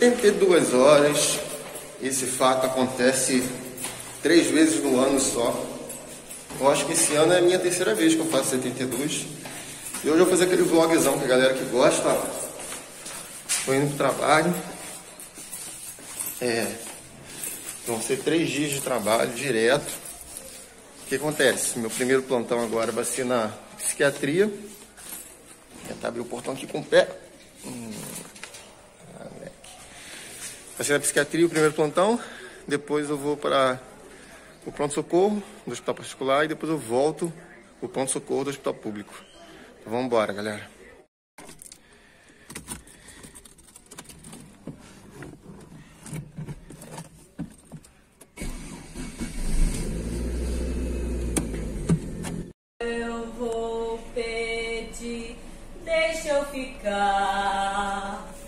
72 horas. Esse fato acontece três vezes no ano só. Eu acho que esse ano é a minha terceira vez que eu faço 72. E hoje eu vou fazer aquele vlogzão que a galera que gosta. Tô indo pro trabalho. É, vão ser três dias de trabalho direto. O que acontece? Meu primeiro plantão agora vai ser na psiquiatria. Vou tentar abrir o portão aqui com o pé. Hum. Vai na psiquiatria o primeiro plantão. Depois eu vou para o pronto-socorro do hospital particular e depois eu volto o pronto-socorro do hospital público. Então vamos embora, galera. Eu vou pedir, deixa eu ficar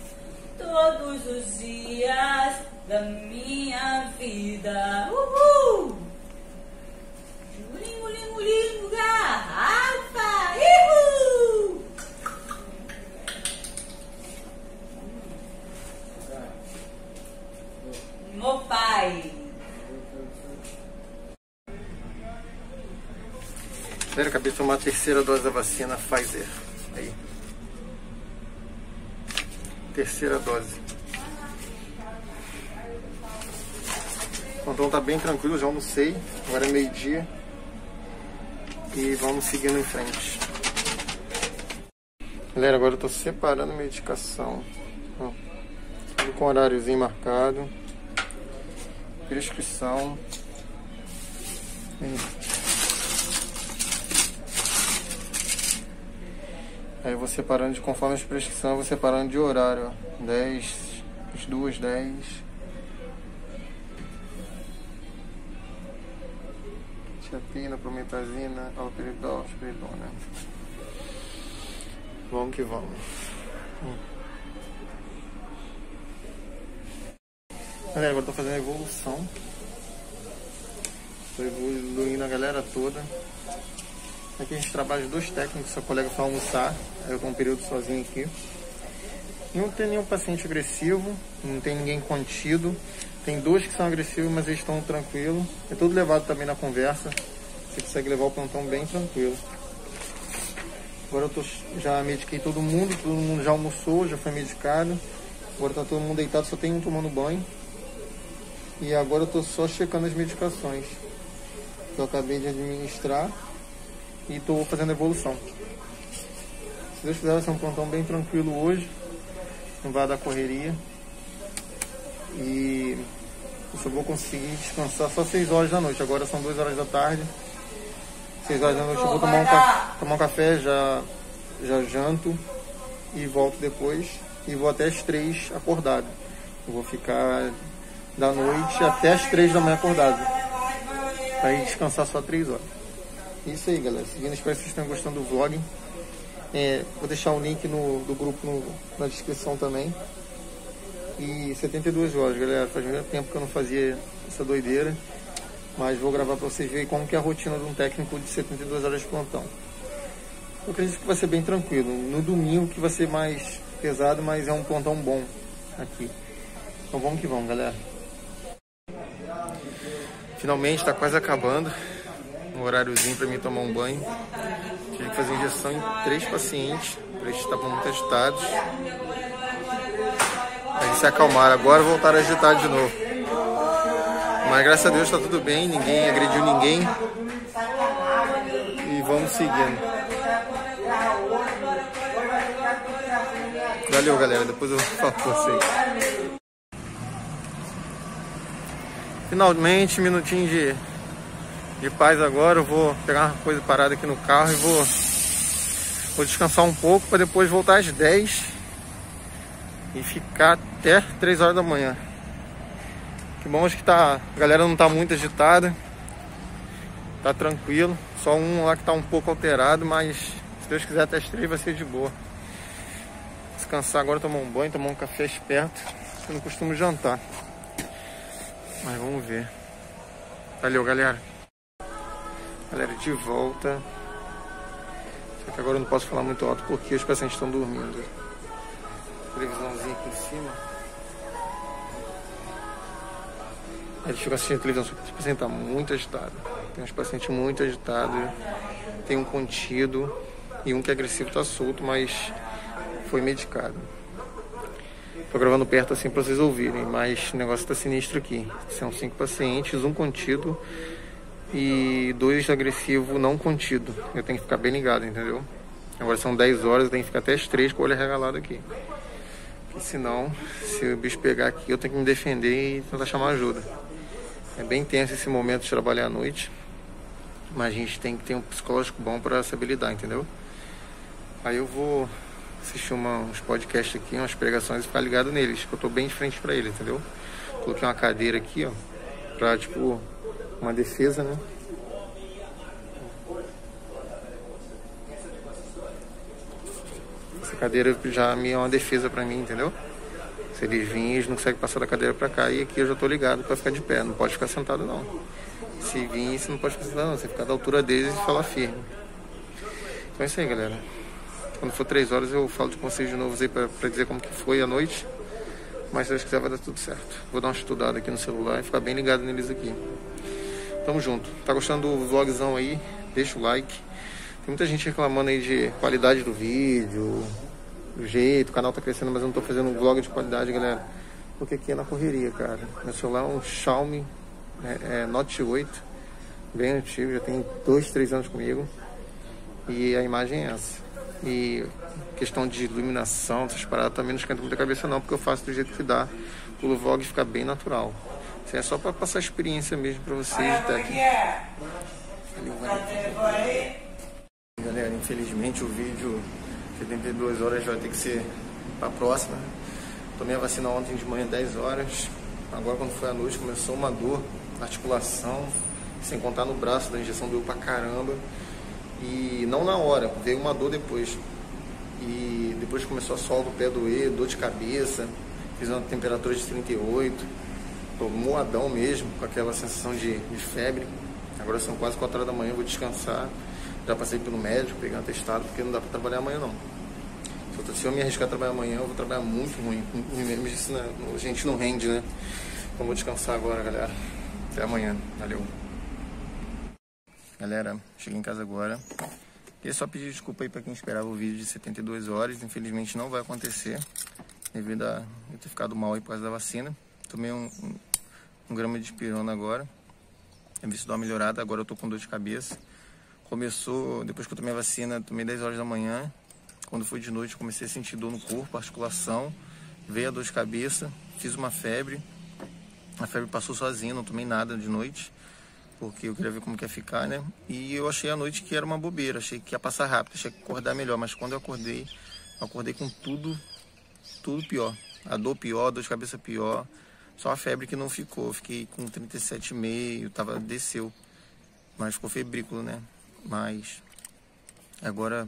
todos os dias da minha vida. Uhul! Lingo, lingo, lingo, garrafa! Meu pai. Galera, acabei de tomar a terceira dose da vacina Pfizer. Aí. Terceira dose. Então tá bem tranquilo, já almocei. Agora é meio-dia. E vamos seguindo em frente. Galera, agora eu tô separando a medicação. Tudo com horáriozinho marcado. Prescrição. Aí. Vou separando de conforme as prescrições, eu vou separando de horário, ó. 10, as duas, 10. Tiapina, prometazina, alperidol, espiridona. Vamos que vamos. Hum. Galera, agora eu tô fazendo a evolução. Tô evoluindo a galera toda. Aqui a gente trabalha dois técnicos, seu colega foi almoçar, eu tô um período sozinho aqui. Não tem nenhum paciente agressivo, não tem ninguém contido. Tem dois que são agressivos, mas eles estão tranquilos. É tudo levado também na conversa. Você consegue levar o plantão bem tranquilo. Agora eu tô, já mediquei todo mundo, todo mundo já almoçou, já foi medicado. Agora tá todo mundo deitado, só tem um tomando banho. E agora eu tô só checando as medicações que eu acabei de administrar e estou fazendo evolução. Se Deus quiser, vai ser um plantão bem tranquilo hoje, não vai dar correria. E eu só vou conseguir descansar só 6 horas da noite. Agora são 2 horas da tarde. 6 horas da noite eu vou tomar um, ca tomar um café, já, já janto e volto depois. E vou até as 3 acordado. Eu vou ficar da noite até as 3 da manhã acordado. Aí descansar só 3 horas. Isso aí, galera. Seguindo, espero que vocês tenham gostando do vlog. É, vou deixar o link no, do grupo no, na descrição também. E 72 horas, galera. Faz muito tempo que eu não fazia essa doideira. Mas vou gravar para vocês verem como que é a rotina de um técnico de 72 horas de plantão. Eu acredito que vai ser bem tranquilo. No domingo que vai ser mais pesado, mas é um plantão bom aqui. Então vamos que vamos, galera. Finalmente está quase acabando horáriozinho para mim tomar um banho. Tive que fazer injeção em três pacientes, eles estavam muito agitados. Aí se acalmaram, agora voltaram a agitar de novo. Mas graças a Deus está tudo bem, ninguém agrediu ninguém. E vamos seguindo. Valeu galera, depois eu falo com vocês. Finalmente, minutinho de de paz agora. Eu vou pegar uma coisa parada aqui no carro e vou, vou descansar um pouco para depois voltar às 10 e ficar até 3 horas da manhã. Que bom, acho que tá, a galera não tá muito agitada. Tá tranquilo. Só um lá que tá um pouco alterado, mas se Deus quiser até as 3 vai ser de boa. Descansar agora, tomar um banho, tomar um café esperto. Eu não costumo jantar. Mas vamos ver. Valeu, galera. Galera, de volta. Só que agora eu não posso falar muito alto porque os pacientes estão dormindo. Previsãozinha aqui em cima. Eles ficam assistindo televisão, só que esse paciente tá muito agitado. Tem uns pacientes muito agitados, tem um contido e um que é agressivo tá solto, mas foi medicado. Tô gravando perto assim para vocês ouvirem, mas o negócio tá sinistro aqui. São cinco pacientes, um contido e dois agressivos não contido. Eu tenho que ficar bem ligado, entendeu? Agora são 10 horas, eu tenho que ficar até as 3 com o olho regalado aqui. Porque senão, se o bicho pegar aqui, eu tenho que me defender e tentar chamar ajuda. É bem tenso esse momento de trabalhar à noite. Mas a gente tem que ter um psicológico bom para saber lidar, entendeu? Aí eu vou assistir uma, uns podcasts aqui, umas pregações e ficar ligado neles, que eu tô bem de frente para ele, entendeu? Coloquei uma cadeira aqui, ó, pra tipo uma defesa, né? Essa cadeira já é uma defesa para mim, entendeu? Se eles virem, eles não conseguem passar da cadeira para cá e aqui eu já tô ligado para ficar de pé, não pode ficar sentado não. Se vir, você não pode ficar sentado não, você ficar da altura deles e falar firme. Então é isso aí, galera. Quando for três horas eu falo de vocês de novo aí pra, dizer como que foi a noite. Mas se Deus quiser vai dar tudo certo. Vou dar uma estudada aqui no celular e ficar bem ligado neles aqui. Tamo junto. Tá gostando do vlogzão aí? Deixa o like. Tem muita gente reclamando aí de qualidade do vídeo, do jeito, o canal tá crescendo, mas eu não tô fazendo um vlog de qualidade, galera. Porque aqui é na correria, cara. Meu celular é um Xiaomi é, é Note 8, bem antigo, já tem dois, três anos comigo. E a imagem é essa. E questão de iluminação, essas paradas também não esquenta muita cabeça não, porque eu faço do jeito que dá. O vlog fica bem natural. Isso é só para passar experiência mesmo para vocês de tá aqui. Galera, infelizmente o vídeo 72 horas vai ter que ser para a próxima. Tomei a vacina ontem de manhã 10 horas. Agora quando foi à noite começou uma dor na articulação, sem contar no braço da injeção doeu pra caramba. E não na hora, veio uma dor depois. E depois começou a sol do pé doer, dor de cabeça, fiz uma temperatura de 38, tô moadão mesmo, com aquela sensação de, de febre. Agora são quase 4 horas da manhã, vou descansar. Já passei pelo médico, peguei um atestado, porque não dá para trabalhar amanhã não. Se eu, me arriscar a trabalhar amanhã, eu vou trabalhar muito ruim. Isso, né? a gente não rende, né? Então vou descansar agora, galera. Até amanhã. Valeu. Galera, cheguei em casa agora. Queria só pedir desculpa aí para quem esperava o vídeo de 72 horas. Infelizmente não vai acontecer, devido a eu ter ficado mal aí por causa da vacina. Tomei um, um, um grama de pirona agora. Eu vi se dar uma melhorada, agora eu tô com dor de cabeça. Começou, depois que eu tomei a vacina, tomei 10 horas da manhã. Quando foi de noite, comecei a sentir dor no corpo, articulação. Veio a dor de cabeça, fiz uma febre. A febre passou sozinha, não tomei nada de noite porque eu queria ver como que ia ficar, né? E eu achei a noite que era uma bobeira, achei que ia passar rápido, achei que ia acordar melhor, mas quando eu acordei, eu acordei com tudo, tudo pior. A dor pior, a dor de cabeça pior, só a febre que não ficou, fiquei com 37,5, tava, desceu, mas ficou febrículo, né? Mas agora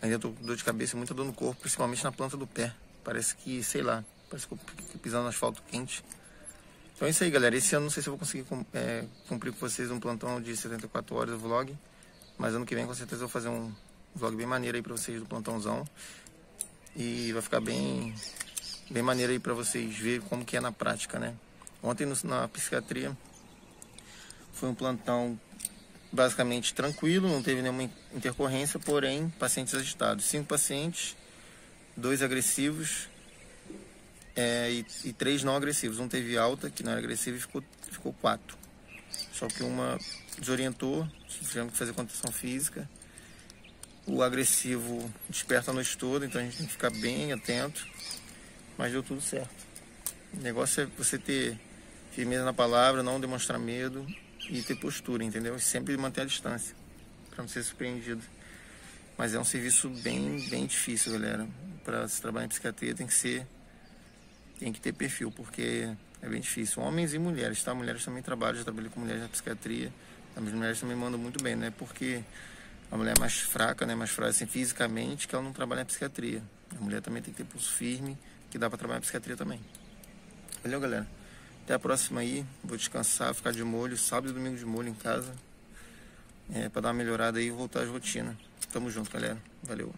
ainda tô com dor de cabeça muita dor no corpo, principalmente na planta do pé. Parece que, sei lá, parece que eu pisando no asfalto quente. Então é isso aí, galera. Esse ano não sei se eu vou conseguir é, cumprir com vocês um plantão de 74 horas de vlog. Mas ano que vem com certeza eu vou fazer um vlog bem maneiro aí pra vocês do plantãozão. E vai ficar bem, bem maneiro aí pra vocês verem como que é na prática, né? Ontem no, na psiquiatria foi um plantão basicamente tranquilo, não teve nenhuma intercorrência, porém pacientes agitados. Cinco pacientes, dois agressivos é, e, e, três não agressivos. Um teve alta, que não era agressiva, e ficou, ficou quatro. Só que uma desorientou, tivemos que fazer contenção física. O agressivo desperta a noite toda, então a gente tem que ficar bem atento. Mas deu tudo certo. O negócio é você ter firmeza na palavra, não demonstrar medo e ter postura, entendeu? E sempre manter a distância, para não ser surpreendido. Mas é um serviço bem, bem difícil, galera. Para se trabalhar em psiquiatria tem que ser tem que ter perfil, porque é bem difícil. Homens e mulheres, tá? Mulheres também trabalham, já trabalhei com mulheres na psiquiatria. As mulheres também mandam muito bem, né? Porque a mulher é mais fraca, né? Mais fraca assim, fisicamente, que ela não trabalha na psiquiatria. A mulher também tem que ter pulso firme, que dá para trabalhar na psiquiatria também. Valeu, galera. Até a próxima aí. Vou descansar, ficar de molho, sábado e domingo de molho em casa. É, para dar uma melhorada aí e voltar às rotinas. Tamo junto, galera. Valeu.